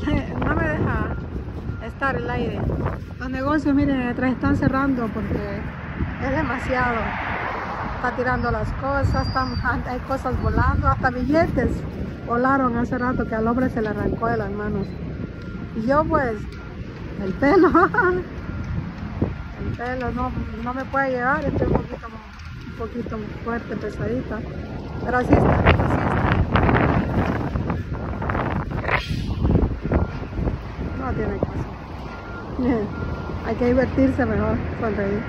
calentar el aire. Los negocios, miren, detrás están cerrando porque es demasiado. Está tirando las cosas, están, hay cosas volando, hasta billetes volaron hace rato que al hombre se le arrancó de las manos. Y yo pues, el pelo, el pelo no, no me puede llevar, estoy un poquito, un poquito fuerte, pesadita. Pero así está, así está. No Hay que divertirse mejor, sonreír.